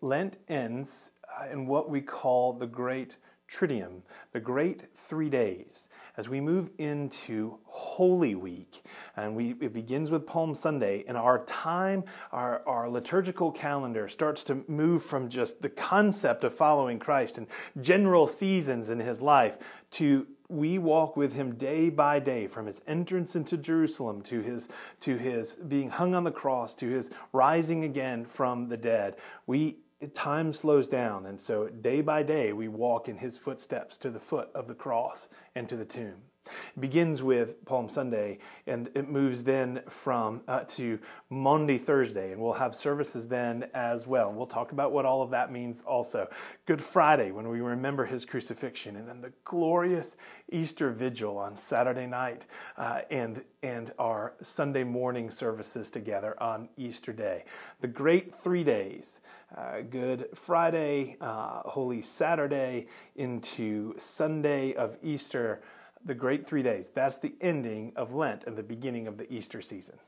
Lent ends uh, in what we call the Great Triduum, the great three days, as we move into Holy Week. And we, it begins with Palm Sunday, and our time, our, our liturgical calendar starts to move from just the concept of following Christ and general seasons in his life to we walk with him day by day from his entrance into Jerusalem to his to his being hung on the cross to his rising again from the dead. We time slows down, and so day by day we walk in his footsteps to the foot of the cross and to the tomb. It begins with Palm Sunday and it moves then from uh, to Maundy Thursday and we'll have services then as well. We'll talk about what all of that means also. Good Friday when we remember his crucifixion, and then the glorious Easter Vigil on Saturday night, uh, and and our Sunday morning services together on Easter Day. The great three days uh, Good Friday, uh, Holy Saturday, into Sunday of Easter the great three days. That's the ending of Lent and the beginning of the Easter season.